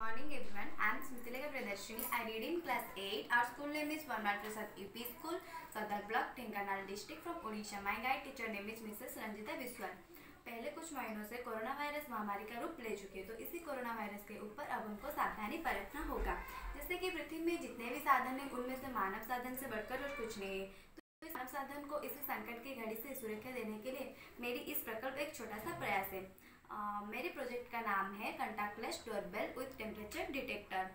Morning everyone I am Smitilekha Pradarshini I read in class at our school name is Verma Prasad UP school Sadar block Dhenkanal district from Orissa my guide teacher name is Mrs Ranjita Biswal पहले कुछ महीनों से corona virus महामारी का रूप ले चुके तो इसी कोरोना वायरस के ऊपर अब उनको सावधानी बरतना होगा। जैसे कि पृथ्वी में जितने भी साधन हैं, उनमें से मानव साधन से बढ़कर और कुछ नहीं है। तो इस साधन को इस संकट की घड़ी से सुरक्षा देने के लिए मेरी इस प्रकल्प एक छोटा सा प्रयास है। मेरे प्रोजेक्ट का नाम है contactless doorbell with temperature detector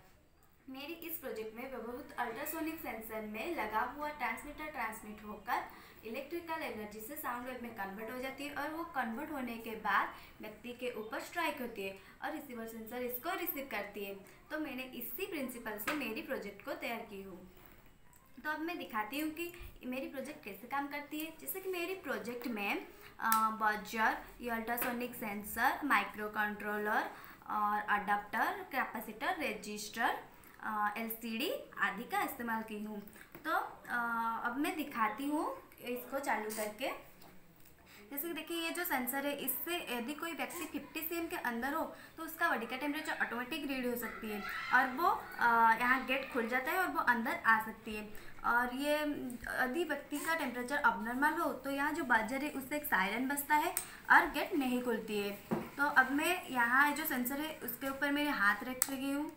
मेरी इस प्रोजेक्ट में बहुत अल्ट्रासोनिक सेंसर में लगा हुआ ट्रांसमीटर ट्रांसमिट होकर इलेक्ट्रिकल एनर्जी से साउंड वेव में कन्वर्ट हो जाती है और वो कन्वर्ट होने के बाद व्यक्ति के ऊपर स्ट्राइक होती है और रिसीवर सेंसर इसको रिसीव करती है। तो मैंने इसी प्रिंसिपल से मेरी प्रोजेक्ट को तैयार की हूँ। तो अब मैं दिखाती हूँ कि मेरी प्रोजेक्ट कैसे काम करती है। जैसे कि मेरी प्रोजेक्ट में buzzer ultrasonic sensor micro controller और अडाप्टर कैपेसिटर रजिस्टर एलसीडी आदि का इस्तेमाल की हूँ। तो आ, अब मैं दिखाती हूँ इसको चालू करके। जैसे कि देखिए ये जो सेंसर है इससे यदि कोई व्यक्ति 50 सी के अंदर हो तो उसका बॉडी का टेम्परेचर ऑटोमेटिक रीड हो सकती है। और वो यहाँ गेट खुल जाता है और वो अंदर आ सकती है। और ये, यदि व्यक्ति का टेम्परेचर अबनॉर्मल हो तो यहाँ जो बाजर है, उससे एक सायरन बजता है और गेट नहीं खुलती है। तो अब मैं यहाँ जो सेंसर है, उसके ऊपर मेरे हाथ रख रही हूँ।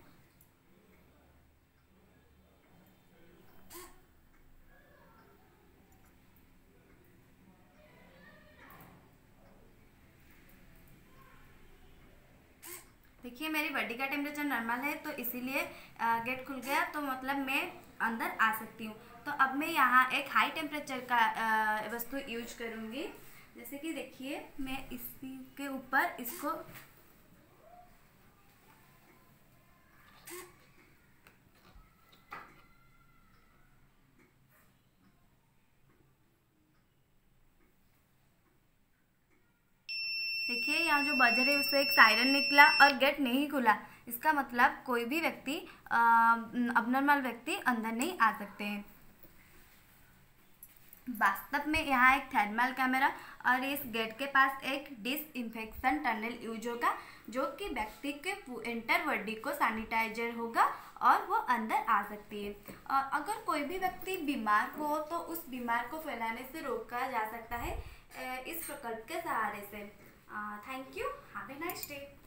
देखिए, मेरी बॉडी का टेम्परेचर नॉर्मल है तो इसीलिए गेट खुल गया तो मतलब मैं अंदर आ सकती हूँ। तो अब मैं यहाँ एक हाई टेम्परेचर का वस्तु यूज़ करूँगी। जैसे कि देखिए, मैं इसके ऊपर इसको देखिए यहाँ जो बजर है, उससे एक सायरन निकला और गेट नहीं खुला। इसका मतलब कोई भी व्यक्ति अबनॉर्मल व्यक्ति अंदर नहीं आ सकते हैं। वास्तव में यहाँ एक थर्मल कैमरा और इस गेट के पास एक डिसइंफेक्शन टनल यूज़ होगा, जो कि व्यक्ति के एंटर बॉडी को सैनिटाइजर होगा और वो अंदर आ सकती है। और अगर कोई भी व्यक्ति बीमार हो तो उस बीमार को फैलाने से रोका जा सकता है इस प्रकल्प के सहारे से। Uh, thank you. Have a nice day.